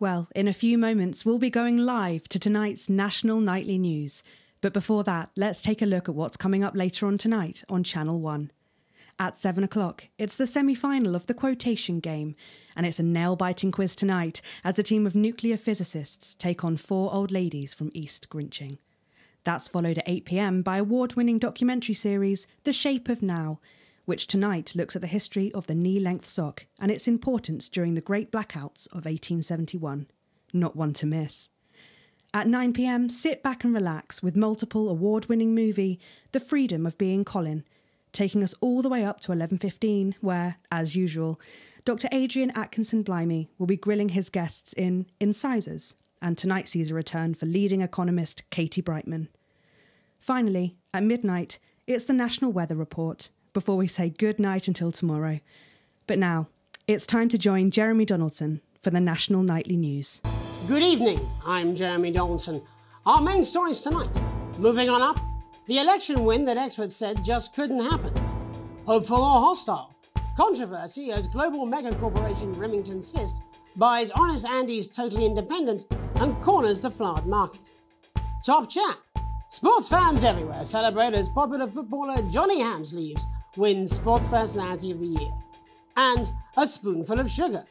Well, in a few moments, we'll be going live to tonight's national nightly news. But before that, let's take a look at what's coming up later on tonight on Channel 1. At 7 o'clock, it's the semi final of the quotation game, and it's a nail biting quiz tonight as a team of nuclear physicists take on four old ladies from East Grinching. That's followed at 8 pm by award winning documentary series The Shape of Now, which tonight looks at the history of the knee length sock and its importance during the Great Blackouts of 1871. Not one to miss. At 9 pm, sit back and relax with multiple award winning movie The Freedom of Being Colin taking us all the way up to 11.15, where, as usual, Dr. Adrian Atkinson Blimey will be grilling his guests in Incisors, and tonight sees a return for leading economist Katie Brightman. Finally, at midnight, it's the National Weather Report before we say good night until tomorrow. But now, it's time to join Jeremy Donaldson for the National Nightly News. Good evening, I'm Jeremy Donaldson. Our main stories tonight. Moving on up, the election win that experts said just couldn't happen. Hopeful or hostile? Controversy as global mega corporation Remington's Fist buys Honest Andy's Totally Independent and corners the flowered market. Top chat. Sports fans everywhere celebrate as popular footballer Johnny Hamsleeves wins Sports Personality of the Year. And a spoonful of sugar.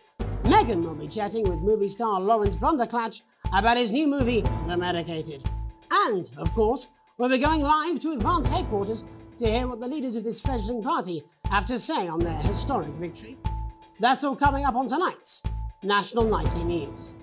Megan will be chatting with movie star Lawrence Blunderclatch about his new movie, The Medicated. And, of course, We'll be going live to Advance headquarters to hear what the leaders of this fledgling party have to say on their historic victory. That's all coming up on tonight's National Nightly News.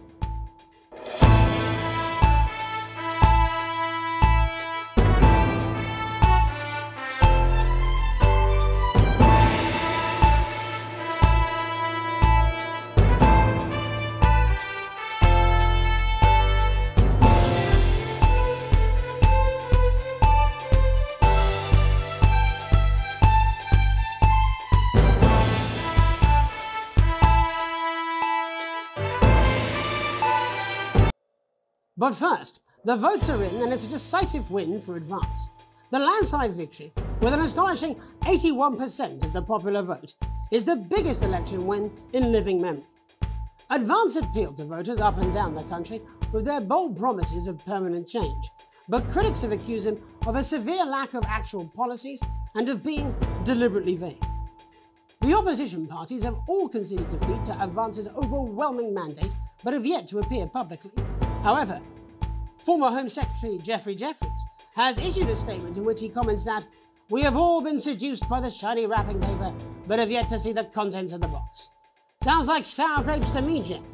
But first, the votes are in and it's a decisive win for Advance. The landslide victory, with an astonishing 81% of the popular vote, is the biggest election win in living memory. Advance appealed to voters up and down the country with their bold promises of permanent change, but critics have accused him of a severe lack of actual policies and of being deliberately vague. The opposition parties have all conceded defeat to Advance's overwhelming mandate, but have yet to appear publicly. However, former Home Secretary Geoffrey Jeffreys has issued a statement in which he comments that we have all been seduced by the shiny wrapping paper, but have yet to see the contents of the box. Sounds like sour grapes to me, Jeff.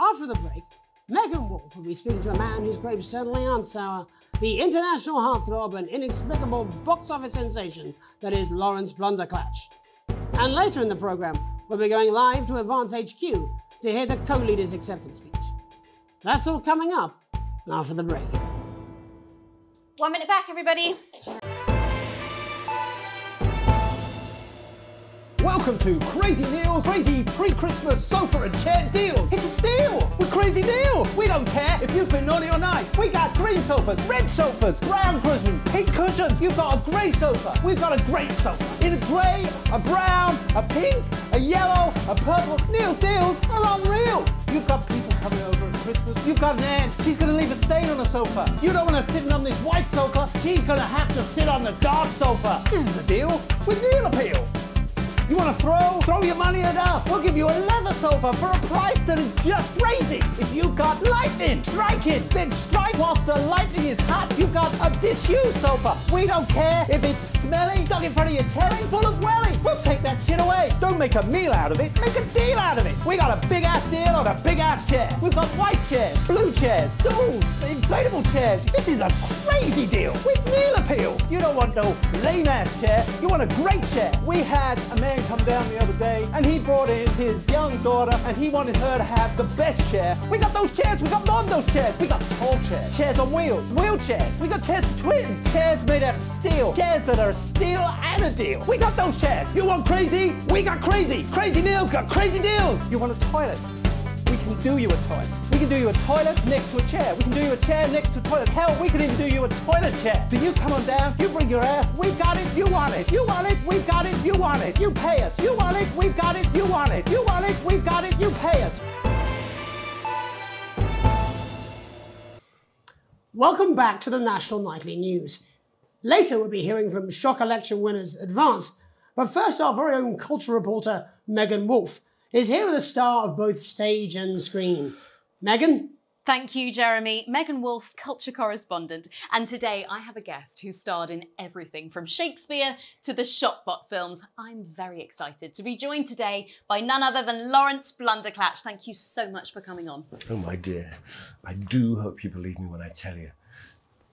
After the break, Megan Wolfe will be speaking to a man whose grapes certainly aren't sour, the international heartthrob and inexplicable box office sensation that is Lawrence Blunderclatch. And later in the program, we'll be going live to Advance HQ to hear the co-leader's acceptance speech. That's all coming up after the break. One minute back, everybody. Welcome to Crazy Neil's crazy pre-Christmas sofa and chair deals. It's a steal with Crazy Neil. We don't care if you've been naughty or nice. We got green sofas, red sofas, brown cushions, pink cushions. You've got a grey sofa. We've got a great sofa in a grey, a brown, a pink, a yellow, a purple. Neil's deals are unreal. You've got people coming over at Christmas. You've got an aunt. She's going to leave a stain on the sofa. You don't want her sitting on this white sofa. She's going to have to sit on the dark sofa. This is the deal with Neil Appeal. You want to throw? Throw your money at us. We'll give you a leather sofa for a price that is just crazy. If you've got lightning, strike it. Then strike whilst the lightning is hot. You've got a disused sofa. We don't care if it's smelly, stuck in front of your telly, full of welly. We'll take that shit away. Don't make a meal out of it. Make a deal out of it. We got a big ass deal on a big ass chair. We've got white chairs, blue chairs, stools, inflatable chairs. This is a crazy deal with Neil Appeal. You don't want no lame ass chair. You want a great chair. We had a man come down the other day and he brought in his young daughter and he wanted her to have the best chair. We got those chairs. We got those chairs. We got tall chairs, chairs on wheels, wheelchairs. We got chairs for twins, chairs made out of steel, chairs that are a steal and a deal. We got those chairs. You want crazy? We got crazy. Crazy Neil's got crazy deals. You want a toilet? We can do you a toilet. We can do you a toilet next to a chair. We can do you a chair next to a toilet. Hell, we can even do you a toilet chair. So you come on down, you bring your ass, we got it, you want it. You want it, we got it, you want it. You pay us, you want it, We got it, you want it. You want it, We got it, you pay us. Welcome back to the National Nightly News. Later, we'll be hearing from shock election winners Advance, but first, our very own culture reporter, Megan Wolfe, is here with a star of both stage and screen. Megan? Thank you, Jeremy. Megan Wolfe, culture correspondent. And today I have a guest who starred in everything from Shakespeare to the Shotbot films. I'm very excited to be joined today by none other than Lawrence Blunderclatch. Thank you so much for coming on. Oh, my dear, I do hope you believe me when I tell you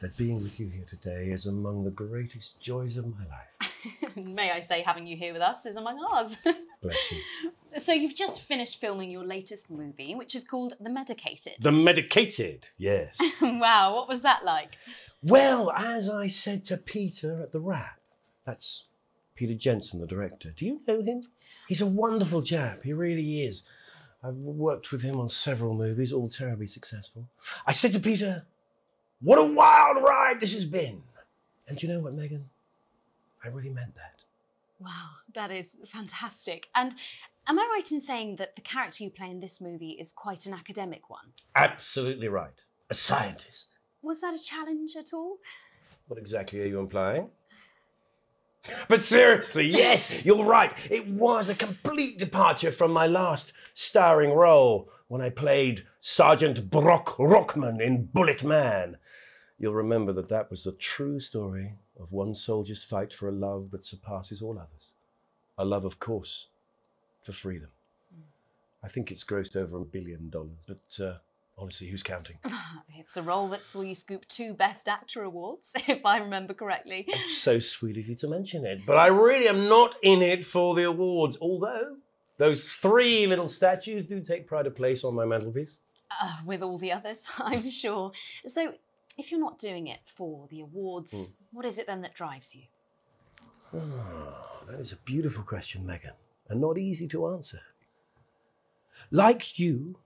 that being with you here today is among the greatest joys of my life. May I say, having you here with us is among ours. Bless you. so, you've just finished filming your latest movie, which is called The Medicated. The medicated, yes. wow, what was that like? well, as I said to Peter at the Wrap, that's Peter Jensen, the director. Do you know him? He's a wonderful chap. He really is. I've worked with him on several movies, all terribly successful. I said to Peter, What a wild ride this has been. And do you know what, Megan? I really meant that. Wow, that is fantastic. And am I right in saying that the character you play in this movie is quite an academic one? Absolutely right. A scientist. Was that a challenge at all? What exactly are you implying? But seriously, yes, you're right. It was a complete departure from my last starring role when I played Sergeant Brock Rockman in Bullet Man. You'll remember that that was the true story of one soldier's fight for a love that surpasses all others. A love, of course, for freedom. I think it's grossed over a billion dollars, but uh, honestly, who's counting? It's a role that saw you scoop two Best Actor awards, if I remember correctly. It's so sweet of you to mention it, but I really am not in it for the awards, although those three little statues do take pride of place on my mantelpiece. Uh, with all the others, I'm sure. So, if you're not doing it for the awards, hmm. what is it then that drives you? Ah, that is a beautiful question, Megan, and not easy to answer. Like you,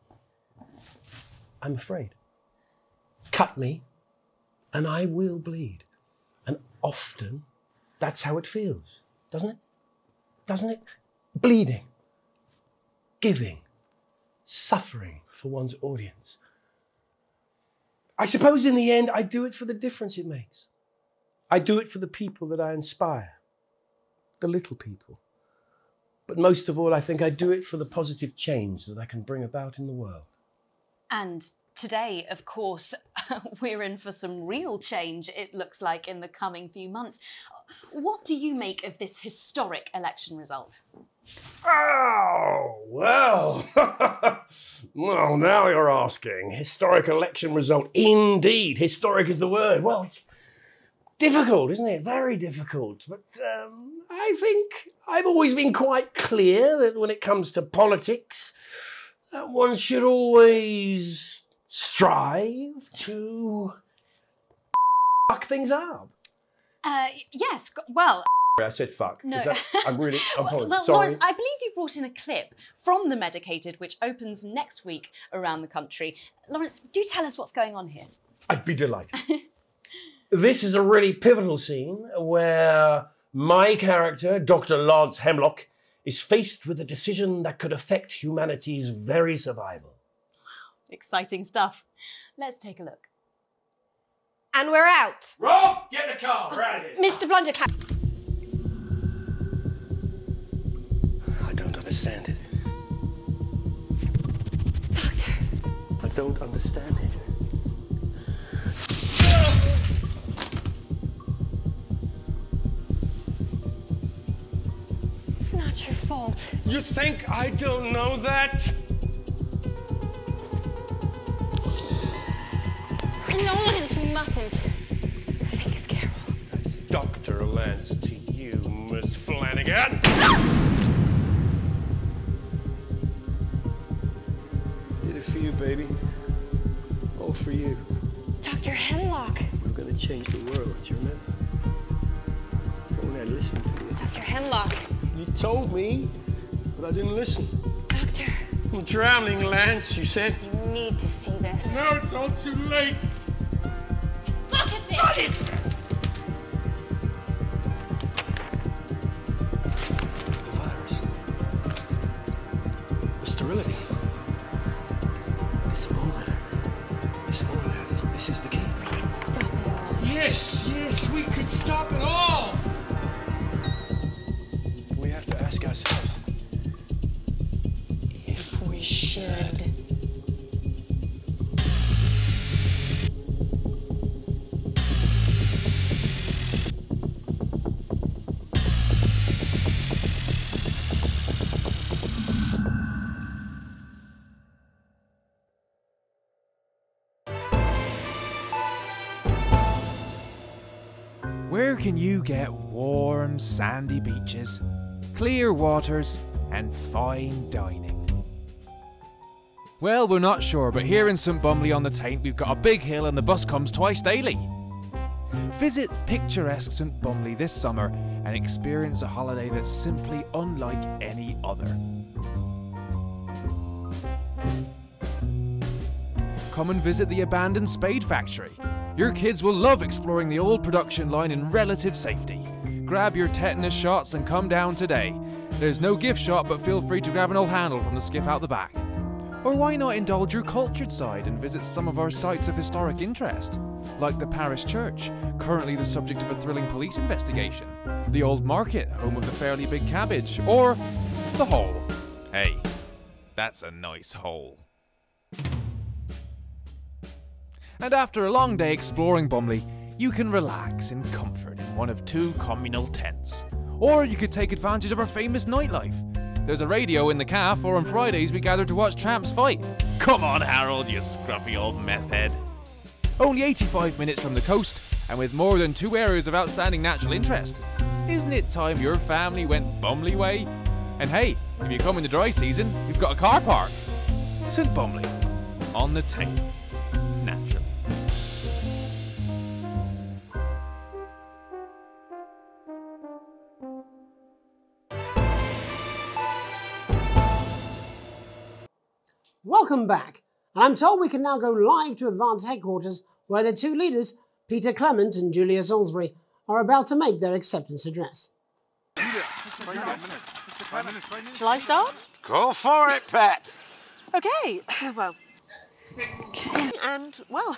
I'm afraid. Cut me, and I will bleed. And often, that's how it feels, doesn't it? Doesn't it? Bleeding, giving, suffering for one's audience. I suppose in the end, I do it for the difference it makes. I do it for the people that I inspire, the little people. But most of all, I think I do it for the positive change that I can bring about in the world. And today, of course, we're in for some real change, it looks like, in the coming few months. What do you make of this historic election result? Oh, well. well, now you're asking. Historic election result. Indeed. Historic is the word. Well, it's difficult, isn't it? Very difficult. But um, I think I've always been quite clear that when it comes to politics, that one should always strive to fuck things up. Uh, yes, well, I said fuck. No. Is that, I'm really well, apologize. well, Sorry. Lawrence, I believe you brought in a clip from The Medicated, which opens next week around the country. Lawrence, do tell us what's going on here. I'd be delighted. this is a really pivotal scene where my character, Dr. Lodds Hemlock, is faced with a decision that could affect humanity's very survival. Wow, Exciting stuff. Let's take a look. And we're out. Rob, get the car. We're out of here. Mr. Blunderclap. Don't understand it. It's not your fault. You think I don't know that? No, Lance, we mustn't. Think of Carol. It's Dr. Lance to you, Miss Flanagan. Ah! You, baby. All for you. Dr. Hemlock. We're gonna change the world, do you remember? Don't I listen to you. Dr. Hemlock. You told me, but I didn't listen. Doctor, I'm drowning, Lance, you said. you need to see this. No, it's all too late. Look at this! Can you get warm, sandy beaches, clear waters, and fine dining? Well, we're not sure, but here in St Bumley on the Taint, we've got a big hill and the bus comes twice daily. Visit picturesque St Bumley this summer and experience a holiday that's simply unlike any other. Come and visit the abandoned Spade Factory. Your kids will love exploring the old production line in relative safety. Grab your tetanus shots and come down today. There's no gift shop, but feel free to grab an old handle from the skip out the back. Or why not indulge your cultured side and visit some of our sites of historic interest? Like the parish church, currently the subject of a thrilling police investigation, the old market, home of the fairly big cabbage, or the hole. Hey, that's a nice hole. And after a long day exploring Bumley, you can relax in comfort in one of two communal tents. Or you could take advantage of our famous nightlife. There's a radio in the calf, or on Fridays we gather to watch tramps fight. Come on, Harold, you scruffy old meth head. Only 85 minutes from the coast, and with more than two areas of outstanding natural interest. Isn't it time your family went Bumley way? And hey, if you come in the dry season, you've got a car park. St Bumley, on the Taint, Welcome back. And I'm told we can now go live to Advance headquarters where the two leaders, Peter Clement and Julia Salisbury, are about to make their acceptance address. Shall I start? Go for it, Pat. Okay, well. Okay. And, well,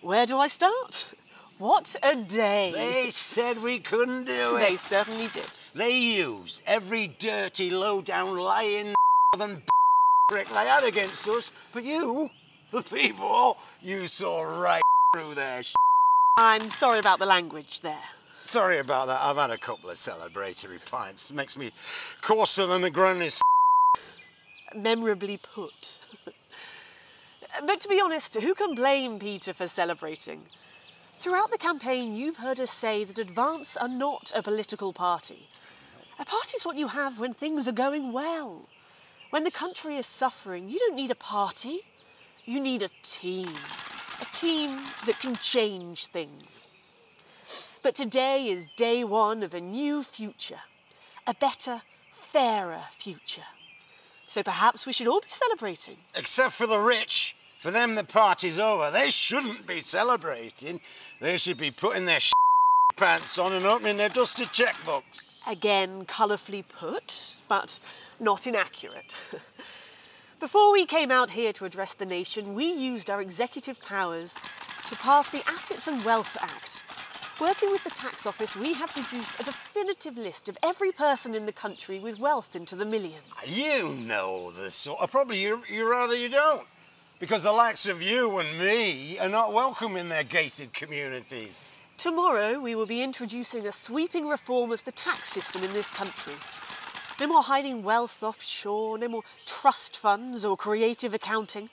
where do I start? What a day. They said we couldn't do it. They certainly did. They used every dirty, low-down, lying than trick they had against us. But you, the people, you saw right through their sh- I'm sorry about the language there. Sorry about that. I've had a couple of celebratory pints. It Makes me coarser than the granny's Memorably put. but to be honest, who can blame Peter for celebrating? Throughout the campaign, you've heard us say that Advance are not a political party. A party's what you have when things are going well. When the country is suffering, you don't need a party. You need a team. A team that can change things. But today is day one of a new future. A better, fairer future. So perhaps we should all be celebrating. Except for the rich. For them, the party's over. They shouldn't be celebrating. They should be putting their pants on and opening their dusty checkbooks. Again, colourfully put, but not inaccurate. Before we came out here to address the nation, we used our executive powers to pass the Assets and Wealth Act. Working with the tax office, we have produced a definitive list of every person in the country with wealth into the millions. You know the sort. Or probably you, you rather you don't. Because the likes of you and me are not welcome in their gated communities. Tomorrow, we will be introducing a sweeping reform of the tax system in this country. No more hiding wealth offshore, no more trust funds or creative accounting.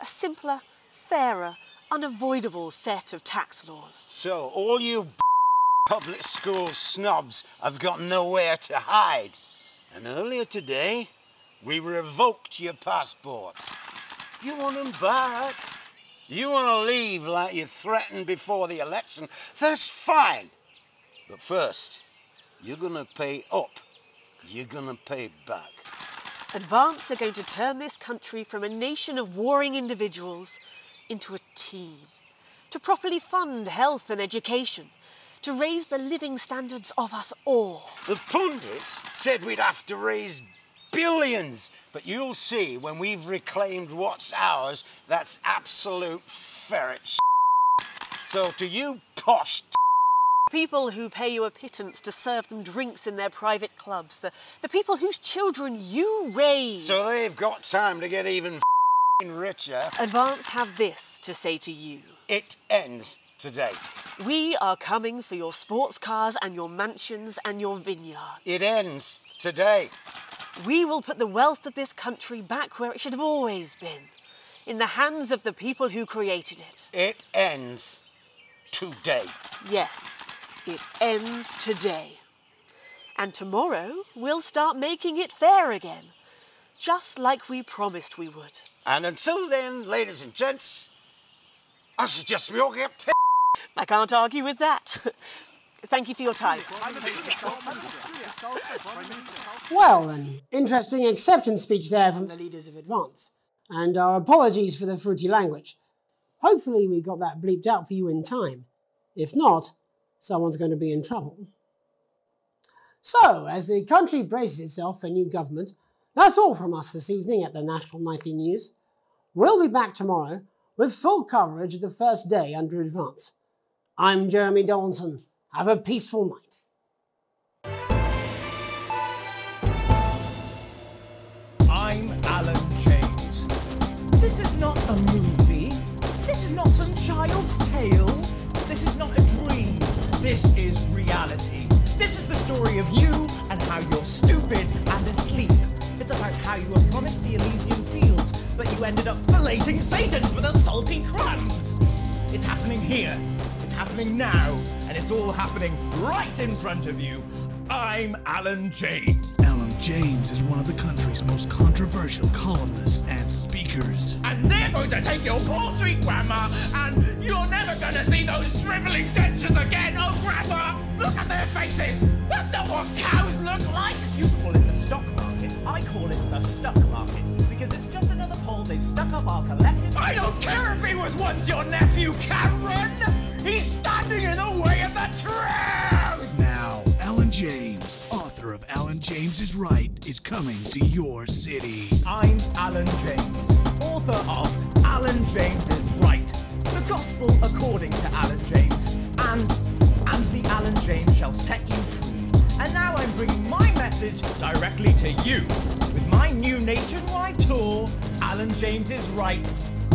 A simpler, fairer, unavoidable set of tax laws. So, all you public school snobs have got nowhere to hide. And earlier today, we revoked your passports. You want them back? You want to leave like you threatened before the election? That's fine. But first, you're going to pay up. You're going to pay back. Advance are going to turn this country from a nation of warring individuals into a team. To properly fund health and education. To raise the living standards of us all. The pundits said we'd have to raise billions. But you'll see when we've reclaimed what's ours, that's absolute ferret. So to you posh People who pay you a pittance to serve them drinks in their private clubs. The, the people whose children you raise. So they've got time to get even richer. Advance have this to say to you. It ends today. We are coming for your sports cars and your mansions and your vineyards. It ends today. We will put the wealth of this country back where it should have always been in the hands of the people who created it. It ends today. Yes, it ends today. And tomorrow we'll start making it fair again, just like we promised we would. And until then, ladies and gents, I suggest we all get p- I can't argue with that. Thank you for your time. Well, an interesting acceptance speech there from the leaders of Advance. And our apologies for the fruity language. Hopefully, we got that bleeped out for you in time. If not, someone's going to be in trouble. So, as the country braces itself for new government, that's all from us this evening at the National Nightly News. We'll be back tomorrow with full coverage of the first day under Advance. I'm Jeremy Donaldson. Have a peaceful night. I'm Alan James. This is not a movie. This is not some child's tale. This is not a dream. This is reality. This is the story of you and how you're stupid and asleep. It's about how you were promised the Elysian fields, but you ended up filleting Satan for the salty crumbs. It's happening here. It's happening now. And it's all happening right in front of you. I'm Alan James. Alan James is one of the country's most controversial columnists and speakers. And they're going to take your poor sweet grandma, and you're never going to see those dribbling dentures again. Oh, grandma, look at their faces. That's not what cows look like. You call it the stock market. I call it the stuck market because it's just another pole they've stuck up our collective. I don't care if he was once your nephew, Cameron. He's standing in the way of the truth. Now, Alan James, author of Alan James is Right, is coming to your city. I'm Alan James, author of Alan James is Right, the Gospel according to Alan James, and and the Alan James shall set you free. And now I'm bringing my message directly to you with my new nationwide tour. Alan James is Right,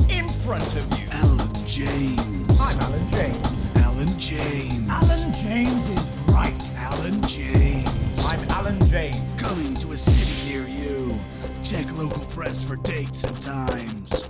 in front of you. Alan James. I'm Alan James. Alan James. Alan James is right. Alan James. I'm Alan James. Coming to a city near you. Check local press for dates and times.